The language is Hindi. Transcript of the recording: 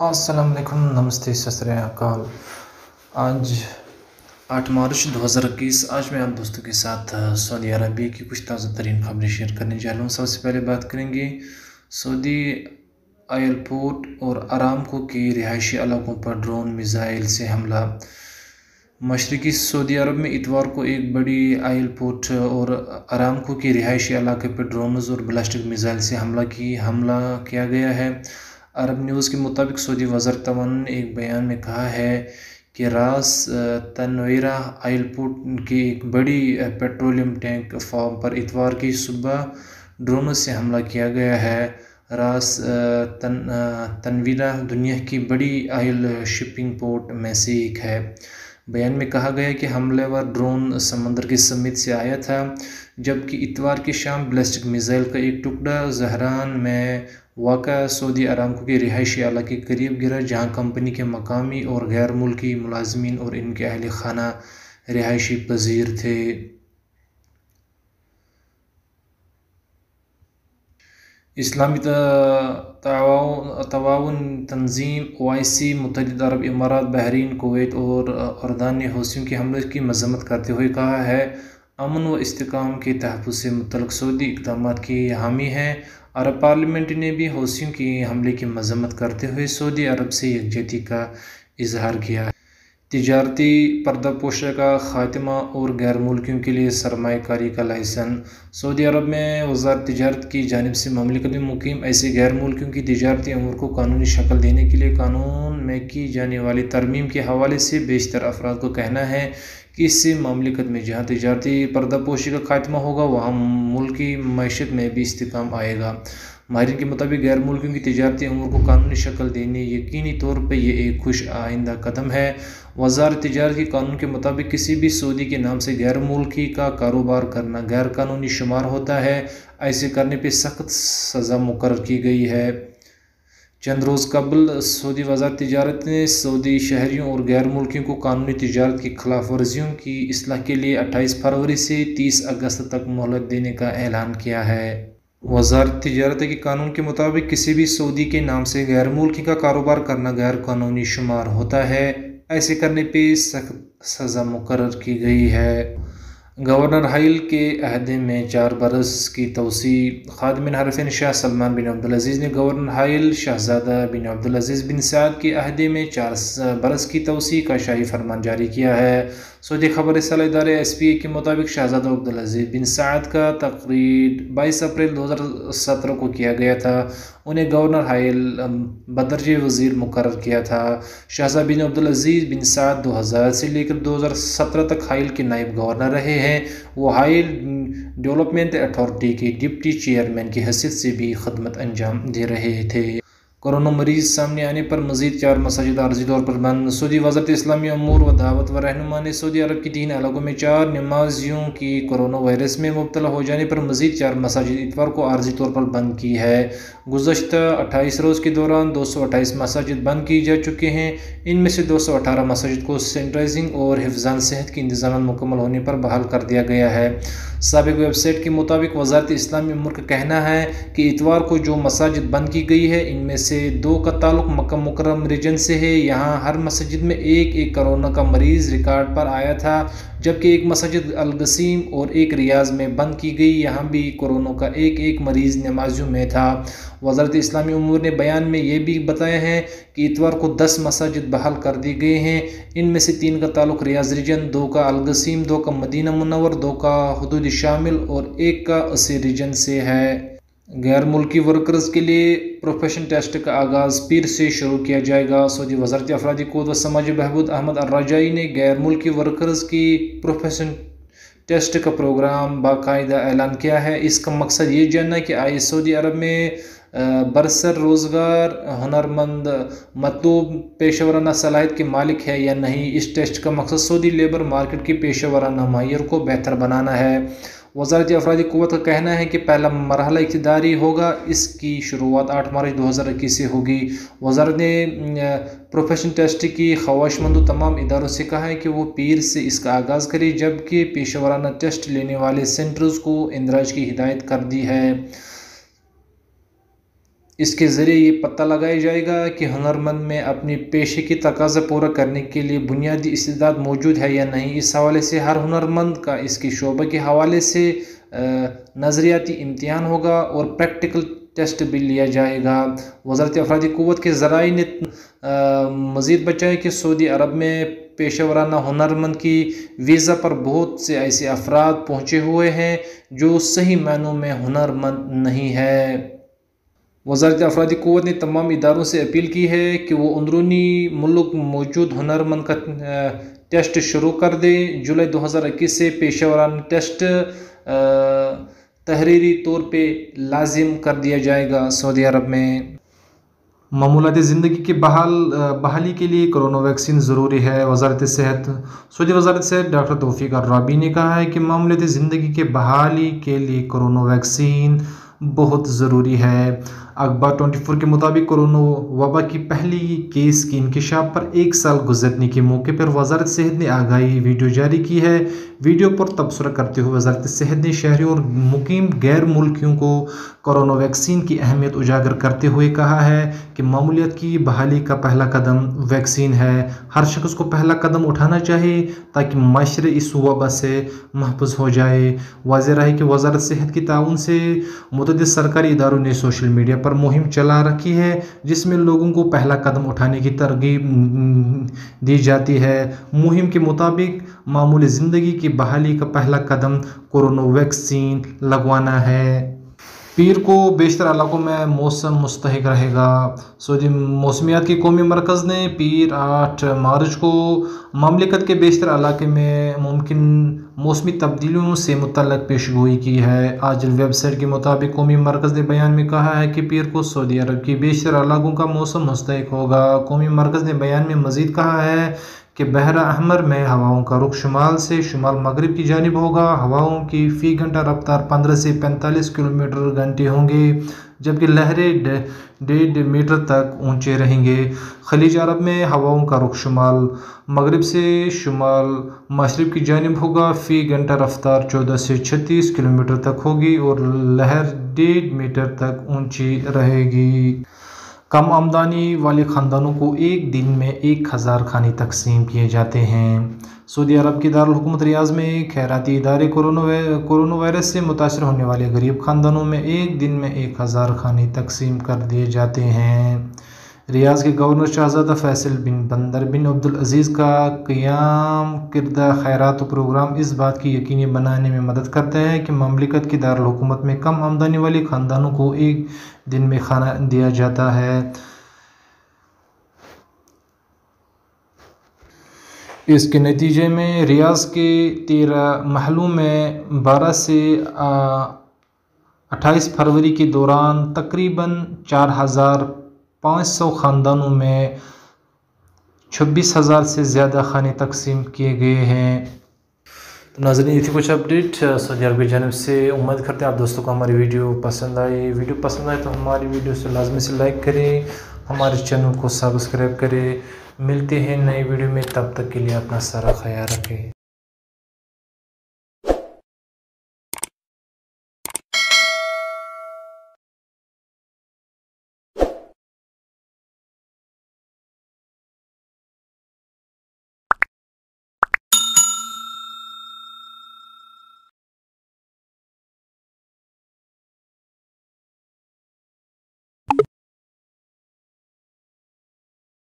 अस्सलाम वालेकुम नमस्ते, सत अकाल। आज 8 मार्च 2021 आज मैं आप दोस्तों के साथ सऊदी अरबिया की कुछ ताज़ा तरीन खबरें शेयर करने जा रहा हूँ। सबसे पहले बात करेंगे सऊदी एयरपोर्ट और आरामको के रिहायशी इलाकों पर ड्रोन मिज़ाइल से हमला। मशरकी सऊदी अरब में इतवार को एक बड़ी एयरपोर्ट और आरामको के रिहायशी इलाके पर ड्रोनज़ और ब्लास्टिक मिज़ाइल से हमला की, हमला किया गया है। अरब न्यूज़ के मुताबिक सऊदी वज़र तवन ने एक बयान में कहा है कि रास तनवीरा आइलपुट की एक बड़ी पेट्रोलियम टैंक फार्म पर इतवार की सुबह ड्रोनों से हमला किया गया है। रास तन तनवीरा दुनिया की बड़ी आयल शिपिंग पोर्ट में से एक है। बयान में कहा गया कि हमलेवर ड्रोन समंदर के समित से आया था, जबकि इतवार की शाम ब्लास्टिक मिज़ाइल का एक टुकड़ा जहरान में वाक़ सऊदी अरामको के रिहायशी आला के करीब गिरा, जहाँ कंपनी के मकामी और गैर मुल्की मुलाजमीन और इनके अहल खाना रिहायशी पजीर थे। इस्लामी तवाउन तंजीम ओ आई सी मुतद अरब इमारात, बहरीन, कोवैत और अरदान ने हौसियों के हमले की मजम्मत करते हुए कहा है अमन व इसकाम के तहफ़ से मुतल सऊदी इकदाम की हामी है। अरब पार्लियामेंट ने भी हौसियों के हमले की मजम्मत करते हुए सऊदी अरब से यकजहती का इजहार किया। है तजारती पर्दापोशा का ख़ात्मा और गैर मुल्कियों के लिए सरमाकारी का लाइसन सऊदी अरब में वजार तजारत की जानब से ममलिकत में मुकीम ऐसे गैर मुल्कियों की तजारती अमूर को कानूनी शक्ल देने के लिए कानून में की जाने वाली तरमीम के हवाले से बेशतर अफराद को कहना है कि इससे ममलिकत में जहाँ तजारती पर्दापोशी का खात्मा होगा, वहाँ मुल्की मीशत में भी इस्तेकाम आएगा। माहरीन के मुताबिक गैर मुल्कों की तजारती अमूर को कानूनी शक्ल देने यकीनी तौर पर यह एक खुश आइंदा कदम है। वजार तजारत के कानून के मुताबिक किसी भी सऊदी के नाम से गैर मुल्की का कारोबार करना गैर कानूनी शुमार होता है। ऐसे करने पर सख्त सज़ा मुकर की गई है। चंद रोज़ कबल सऊदी वजार तजारत ने सऊदी शहरीों और गैर मुल्कियों को कानूनी तजारत की खिलाफ वर्जियों की असलाह के लिए अट्ठाईस फरवरी से तीस अगस्त तक मोहलत देने का ऐलान किया है। वजारत तजारत के कानून के मुताबिक किसी भी सऊदी के नाम से गैर मुल्की का कारोबार करना गैर कानूनी शुमार होता है। ऐसे करने पर सख्त सज़ा मुकर की गई है। गवर्नर हाइल के अहदे में चार बरस की तोसी खादमिन हरफिन शाह सलमान बिन अब्दुलज़ीज़ ने गवर्नर हाइल शाहजादा बिन अब्दुलज़ीज़ बिन साद के अहदे में चार बरस की तोसी का शाही फरमान जारी किया है। सऊदी खबर साल इदारे एस पी ए के मुताबिक शहजादा अब्दुलज़ीज़ बिन साद का तकरीर बाईस अप्रैल दो हज़ार सत्रह को किया गया था। उन्हें गवर्नर हाइल बदरज वज़ीर मुकर किया था। शहजा बिन अब्दुलज़ीज़ बिन साद दो हज़ार से लेकर दो हज़ार सत्रह तक हाइल के नायब गवर्नर रहे हैं। वो हाइल डेवलपमेंट अथॉरिटी के डिप्टी चेयरमैन की हैसियत से भी खदमत अंजाम दे रहे थे। कोरोना मरीज़ सामने आने पर मजीद चार मसाजिद आर्जी तौर पर बंद। सऊदी वजरत इस्लामी अमूर व दावत व रहनुमा ने सऊदी अरब की तीन इलाकों में चार नमाजियों की कोरोना वायरस में मुबतला हो जाने पर मजीद चार मसाजिद इतवार को आर्जी तौर पर बंद की है। गुजशत अट्ठाईस रोज़ के दौरान दो सौ अट्ठाईस मसाजिद बंद की जा चुके हैं। इनमें से दो सौ अठारह मसाजिद को सैनिटाइजिंग और हिफान सेहत के इंतज़ाम मुकम्मल होने पर बहाल कर दिया गया है। सबक वेबसाइट के मुताबिक वजारत इस्लामी उम्र का कहना है कि इतवार को जो मसाजिद बंद की गई है, इनमें से दो का ताल्लुक मक्का मुकरम रीजन से है। यहाँ हर मस्जिद में एक एक करोना का मरीज़ रिकॉर्ड पर आया था, जबकि एक मस्जिद अलगसीम और एक रियाज में बंद की गई। यहाँ भी कोरोना का एक एक मरीज़ नमाजियों में था। वजारत इस्लामी उमूर ने बयान में यह भी बताया है कि इतवार को दस मसाजिद बहाल कर दी गए हैं। इनमें से तीन का ताल्लुक रियाज रीजन, दो का अलगसीम, दो का मदीना मुनवर दो का हदूद शामिल और एक का असी रीजन से है। गैर मुल्की वर्कर्स के लिए प्रोफेशन टेस्ट का आगाज़ पीर से शुरू किया जाएगा। सऊदी वजारती अफराधी कोद व समाज बहबूद अहमद अर्राजाई ने गैर मुल्की वर्कर्स की प्रोफेशन टेस्ट का प्रोग्राम बाकायदा ऐलान किया है। इसका मकसद ये जानना कि आए सऊदी अरब में बरसर रोज़गार, हुनरमंद, मतलूब पेशेवराना सलाहियत के मालिक है या नहीं, इस टेस्ट का मकसद सऊदी लेबर मार्केट की पेशेवराना मायर को बेहतर बनाना है। वजारत अफराधी क़वत का कहना है कि पहला मरहला इकतदारी होगा, इसकी शुरुआत आठ मार्च दो हज़ार इक्कीस से होगी। वजारत ने प्रोफेशन टेस्ट की ख्वाहिशमंद तमाम इदारों से कहा है कि वो पीर से इसका आगाज़ करे, जबकि पेशेवराना टेस्ट लेने वाले सेंटर्स को इंदराज की हिदायत कर दी है। इसके ज़रिए ये पता लगाया जाएगा कि हुनरमंद में अपनी पेशे की तकाजा पूरा करने के लिए बुनियादी इस्तेदाद मौजूद है या नहीं, इस हवाले से हर हुनरमंद का इसके शोबे के हवाले से नज़रियाती इम्तहान होगा और प्रैक्टिकल टेस्ट भी लिया जाएगा। वजारत अफराधी क़वत के ज़राए ने मज़ीद बचाया कि सऊदी अरब में पेशा हुनरमंद की वीज़ा पर बहुत से ऐसे अफराद पहुँचे हुए हैं जो सही मानों में हुनरमंद नहीं है। वजारत अफराधी क़वत ने तमाम इदारों से अपील की है कि वो अंदरूनी मुल्क मौजूद हुनरमंद का टेस्ट शुरू कर दें। जुलाई 2021 से पेशा वराना टेस्ट तहरीरी तौर पर लाजिम कर दिया जाएगा सऊदी अरब में। मामूलत ज़िंदगी की बहाल बहाली के लिए कोरोना वैक्सीन ज़रूरी है। वजारत सेहत, सऊदी वजारत सेहत डॉक्टर तोफ़ी राबी ने कहा है कि मामूलत ज़िंदगी के बहाली के लिए कोरोना वैक्सीन बहुत ज़रूरी है। अखबार 24 के मुताबिक कोरोना वबा की पहली केस की इंकशाफ पर एक साल गुजरने के मौके पर वजारत सेहत ने आगाही वीडियो जारी की है। वीडियो पर तबसरा करते हुए वजारत सेहत ने शहरी और मुकीम गैर मुल्कियों को कोरोना वैक्सीन की अहमियत उजागर करते हुए कहा है कि मामूलियत की बहाली का पहला कदम वैक्सीन है। हर शख्स को पहला कदम उठाना चाहिए ताकि माशरे इस वबा से महफूज हो जाए। वाज रहा कि वजारत सेहत की ताउन से मुतद सरकारी इदारों ने सोशल मीडिया पर मुहिम चला रखी है, जिसमें लोगों को पहला कदम उठाने की तरगीब दी जाती है। मुहिम के मुताबिक, मामूली ज़िंदगी की बहाली का पहला कदम कोरोना वैक्सीन लगवाना है। पीर को बेशतर इलाकों में मौसम मुस्तक रहेगा। सऊदी मौसमियात के कौमी मरकज़ ने पीर आठ मार्च को, ममलिकत के बेशतर इलाके में मुमकिन मौसमी तब्दीलियों से मुतल पेश गोई की है। आज वेबसाइट के मुताबिक कौमी मरकज़ ने बयान में कहा है कि पीर को सऊदी अरब की बेशतर इलाकों का मौसम मुस्तक होगा। कौमी मरकज़ ने बयान में मज़ीद कहा है कि बहरा अहमर में हवाओं का रुख शुमाल से शुमाल मगरब की जानब होगा। हवाओं की फ़ी घंटा रफ्तार 15 से 45 किलोमीटर घंटे होंगे। जबकि लहरें डेढ़ मीटर तक ऊँचे रहेंगे। खलीज अरब में हवाओं का रुख शुमाल, मगरब से शुमाल, मशरब की जानब होगा। फ़ी घंटा रफ्तार 14 से 36 किलोमीटर तक होगी और लहर डेढ़ मीटर तक ऊँची रहेगी। कम आमदनी वाले ख़ानदानों को एक दिन में एक हज़ार खाने तकसीम किए जाते हैं। सऊदी अरब की दारकूमत रियाज में खैराती इदारे कोरोना वायरस से मुतासर होने वाले गरीब ख़ानदानों में एक दिन में एक हज़ार खाने तकसीम कर दिए जाते हैं। रियाज के गवर्नर शहजादा फैसल बिन बंदर बिन अब्दुल अज़ीज़ का क़याम करदा खैरात प्रोग्राम इस बात की यकीनी बनाने में मदद करता है कि ममलिकत की दारकूमत में कम आमदनी वाले ख़ानदानों को एक दिन में खाना दिया जाता है। इसके नतीजे में रियाज के तेरह महलों में बारह से अट्ठाईस फरवरी के दौरान तकरीबन चार हज़ार पाँच सौ ख़ानदानों में छब्बीस हज़ार से ज़्यादा खाने तकसीम किए गए हैं। तो नाजरीन, ये थी कुछ अपडेट सऊदी अरब की जानब से। उम्मीद करते हैं आप दोस्तों को हमारी वीडियो पसंद आई। वीडियो पसंद आए तो हमारी वीडियो से लाजमी से लाइक करें, हमारे चैनल को सब्सक्राइब करें। मिलते हैं नई वीडियो में तब तक के लिए अपना सारा ख्याल रखें।